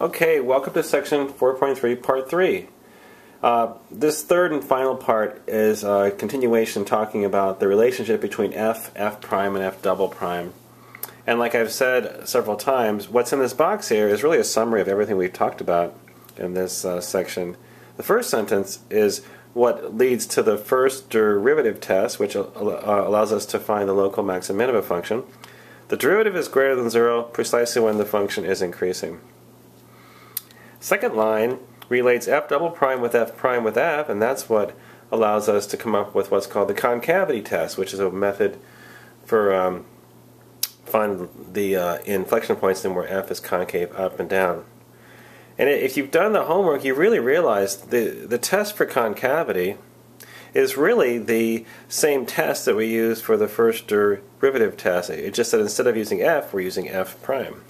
Okay, welcome to section 4.3, part 3. Uh, this third and final part is a continuation talking about the relationship between f, f prime, and f double prime. And like I've said several times, what's in this box here is really a summary of everything we've talked about in this uh, section. The first sentence is what leads to the first derivative test, which uh, allows us to find the local max and minima function. The derivative is greater than 0 precisely when the function is increasing. Second line relates f double prime with f prime with f, and that's what allows us to come up with what's called the concavity test, which is a method for um, finding the uh, inflection points in where f is concave up and down. And if you've done the homework, you really realize the, the test for concavity is really the same test that we used for the first derivative test. It's just that instead of using f, we're using f prime.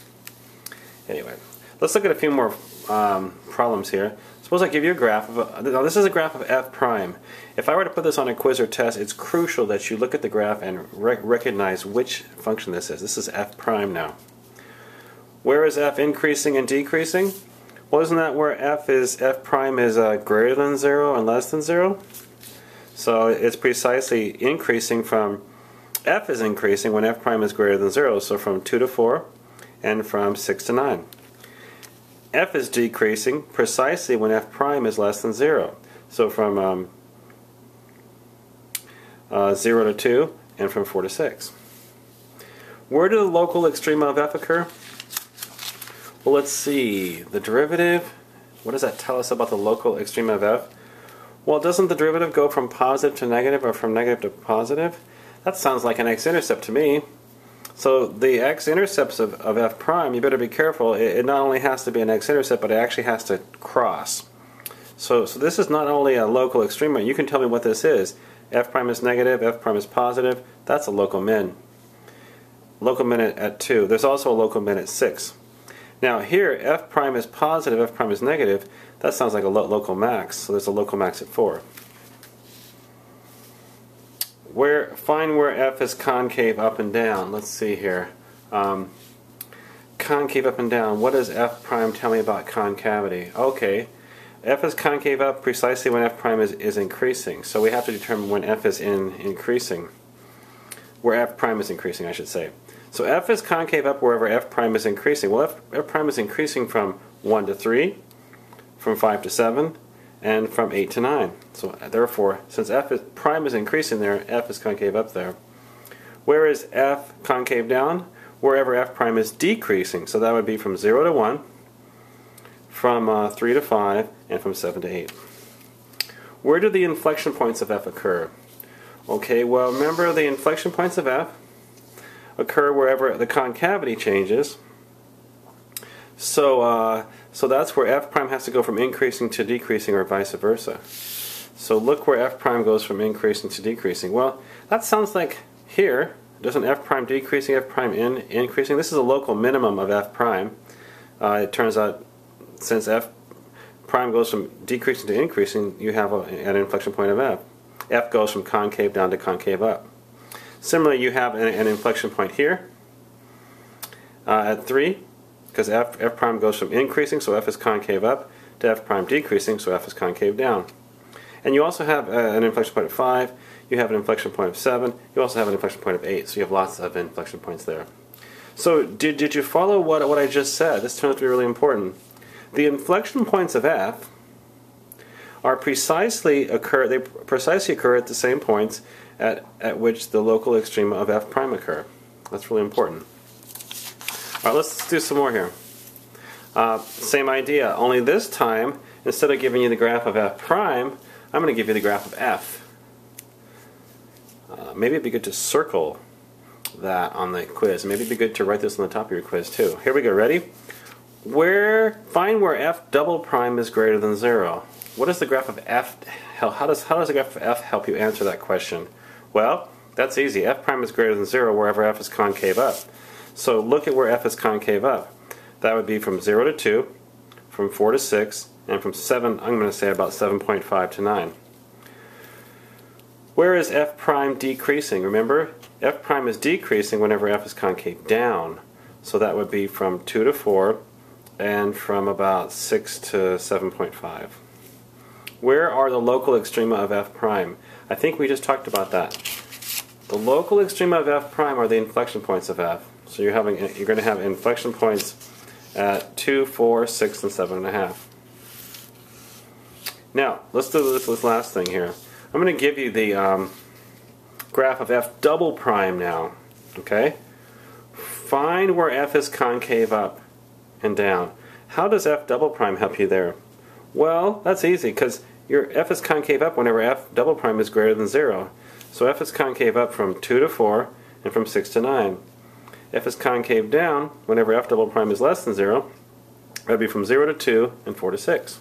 Anyway, let's look at a few more um, problems here. Suppose I give you a graph of a, now this is a graph of f prime. If I were to put this on a quiz or test, it's crucial that you look at the graph and rec recognize which function this is. This is f prime now. Where is f increasing and decreasing? Well, isn't that where f is f prime is uh, greater than zero and less than zero? So it's precisely increasing from f is increasing when f prime is greater than zero. So from two to four, and from six to nine f is decreasing precisely when f prime is less than 0. So from um, uh, 0 to 2 and from 4 to 6. Where do the local extrema of f occur? Well, let's see. The derivative, what does that tell us about the local extrema of f? Well, doesn't the derivative go from positive to negative or from negative to positive? That sounds like an x-intercept to me. So the x-intercepts of, of f prime, you better be careful. It, it, not only has to be an x-intercept, but it actually has to cross. So, so this is not only a local extrema. You can tell me what this is. f prime is negative, f prime is positive. That's a local min. Local min at 2. There's also a local min at 6. Now here, f prime is positive, f prime is negative. That sounds like a lo local max. So there's a local max at 4 where find where f is concave up and down. Let's see here. Um, concave up and down. What does f prime tell me about concavity? Okay, f is concave up precisely when f prime is, is increasing. So we have to determine when f is in increasing. Where f prime is increasing, I should say. So f is concave up wherever f prime is increasing. Well, f, f prime is increasing from 1 to 3, from 5 to 7, and from 8 to 9. So therefore, since f is, prime is increasing there, f is concave up there. Where is f concave down? Wherever f prime is decreasing. So that would be from 0 to 1, from uh, 3 to 5, and from 7 to 8. Where do the inflection points of f occur? Okay, well remember the inflection points of f occur wherever the concavity changes. So uh, so that's where f prime has to go from increasing to decreasing or vice versa. So look where f prime goes from increasing to decreasing. Well, that sounds like here, doesn't f prime decreasing, f prime in increasing? This is a local minimum of f prime. Uh, it turns out since f prime goes from decreasing to increasing, you have a, an inflection point of f. f goes from concave down to concave up. Similarly, you have an, an inflection point here uh, at 3 because f, f prime goes from increasing, so f is concave up, to f prime decreasing, so f is concave down. And you also have uh, an inflection point of 5, you have an inflection point of 7, you also have an inflection point of 8, so you have lots of inflection points there. So did, did you follow what, what I just said? This turns out to be really important. The inflection points of f are precisely occur they precisely occur at the same points at, at which the local extrema of f prime occur. That's really important. Alright, let's do some more here. Uh, same idea, only this time, instead of giving you the graph of f prime, I'm going to give you the graph of f. Uh, maybe it'd be good to circle that on the quiz. Maybe it'd be good to write this on the top of your quiz too. Here we go, ready? Where Find where f double prime is greater than 0. What does the graph of f, how does, how does the graph of f help you answer that question? Well, that's easy. f prime is greater than 0 wherever f is concave up. So look at where f is concave up. That would be from 0 to 2, from 4 to 6, and from 7, I'm going to say about 7.5 to 9. Where is f prime decreasing? Remember, f prime is decreasing whenever f is concave down. So that would be from 2 to 4, and from about 6 to 7.5. Where are the local extrema of f prime? I think we just talked about that. The local extrema of f prime are the inflection points of f. So you're having you're going to have inflection points at 2, 4, 6, and 7.5. Now, let's do this, this last thing here. I'm going to give you the um, graph of f double prime now. Okay? Find where f is concave up and down. How does f double prime help you there? Well, that's easy because your f is concave up whenever f double prime is greater than 0. So f is concave up from 2 to 4 and from 6 to 9. F is concave down whenever f double prime is less than 0. That would be from 0 to 2 and 4 to 6.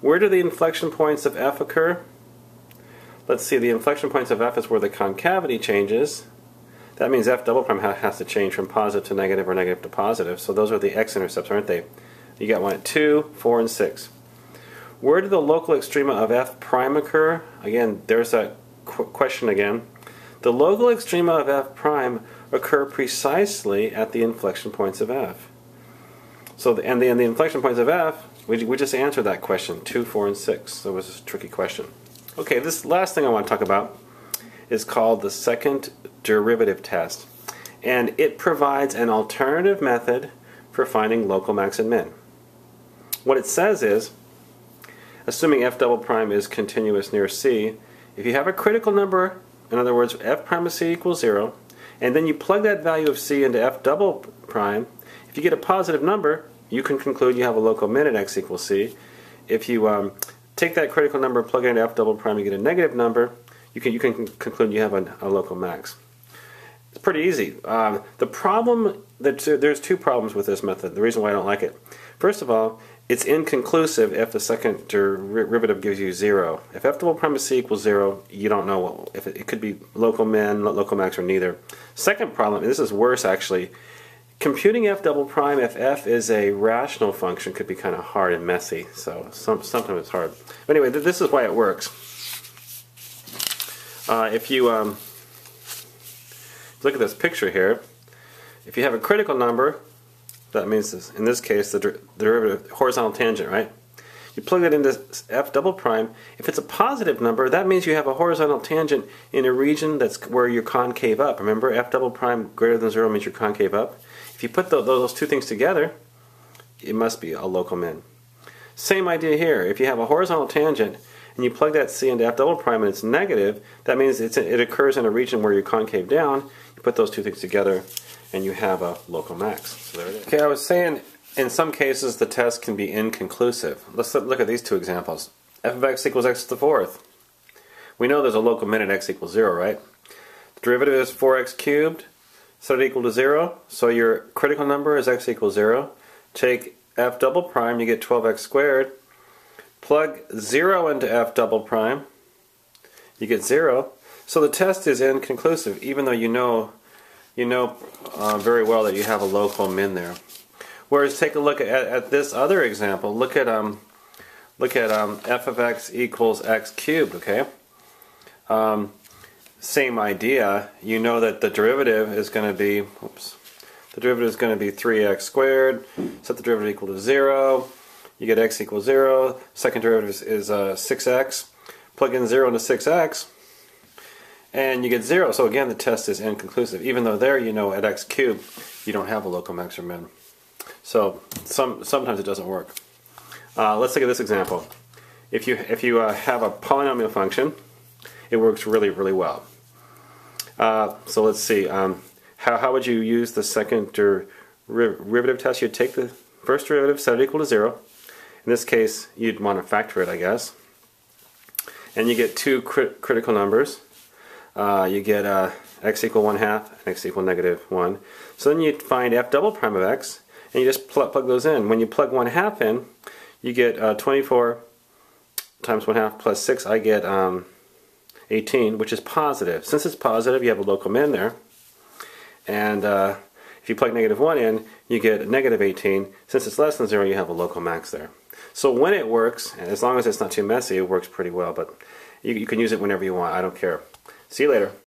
Where do the inflection points of f occur? Let's see, the inflection points of f is where the concavity changes. That means f double prime has to change from positive to negative or negative to positive. So those are the x-intercepts, aren't they? You got one at 2, 4, and 6. Where do the local extrema of f prime occur? Again, there's that qu question again. The local extrema of f prime occur precisely at the inflection points of f. So, the, and, the, and the inflection points of f, we, we just answered that question, 2, 4, and 6. So it was a tricky question. Okay, this last thing I want to talk about is called the second derivative test. And it provides an alternative method for finding local max and min. What it says is, assuming f double prime is continuous near c, if you have a critical number, in other words, f prime of c equals 0, and then you plug that value of c into f double prime, if you get a positive number, you can conclude you have a local min at x equals c. If you um, take that critical number, plug it into f double prime, you get a negative number, you can, you can conclude you have a, a local max. It's pretty easy. Um, the problem, that there's two problems with this method, the reason why I don't like it. First of all, it's inconclusive if the second derivative gives you zero. If f double prime of c equals zero, you don't know what, if it, it could be local min, local max, or neither. Second problem, and this is worse actually, computing f double prime if f is a rational function could be kind of hard and messy. So some, sometimes it's hard. But anyway, th this is why it works. Uh, if you um, look at this picture here, if you have a critical number that means, this, in this case, the der derivative horizontal tangent, right? You plug it into f double prime. If it's a positive number, that means you have a horizontal tangent in a region that's where you're concave up. Remember, f double prime greater than zero means you're concave up. If you put the, those two things together, it must be a local min. Same idea here. If you have a horizontal tangent and you plug that c into f double prime and it's negative, that means it occurs in a region where you're concave down. You put those two things together, and you have a local max. So there it is. Okay, I was saying in some cases the test can be inconclusive. Let's look at these two examples. f of x equals x to the fourth. We know there's a local min at x equals 0, right? The derivative is 4x cubed, set it equal to 0. So your critical number is x equals 0. Take f double prime, you get 12x squared. Plug 0 into f double prime, you get 0. So the test is inconclusive, even though you know you know uh, very well that you have a local min there. Whereas take a look at, at this other example. Look at um, look at um, f of x equals x cubed. Okay. Um, same idea. You know that the derivative is going to be. Oops. The derivative is going to be 3x squared. Set the derivative equal to 0. You get x equals 0. Second derivative is, uh, 6x. Plug in 0 into 6x and you get zero. So again, the test is inconclusive, even though there you know at x cubed you don't have a local max or min. So some sometimes it doesn't work. Uh, let's look at this example. If you if you uh, have a polynomial function, it works really really well. Uh, so let's see. Um, how how would you use the second derivative test? You'd take the first derivative, set it equal to zero. In this case, you'd want to factor it, I guess. And you get two crit critical numbers uh, you get uh, x equal 1 half and x equal negative 1. So then you find f double prime of x, and you just pl plug those in. When you plug 1 half in, you get uh, 24 times 1 half plus 6, I get um, 18, which is positive. Since it's positive, you have a local min there. And uh, if you plug negative 1 in, you get negative 18. Since it's less than 0, you have a local max there. So when it works, and as long as it's not too messy, it works pretty well. But you, you can use it whenever you want. I don't care. See you later.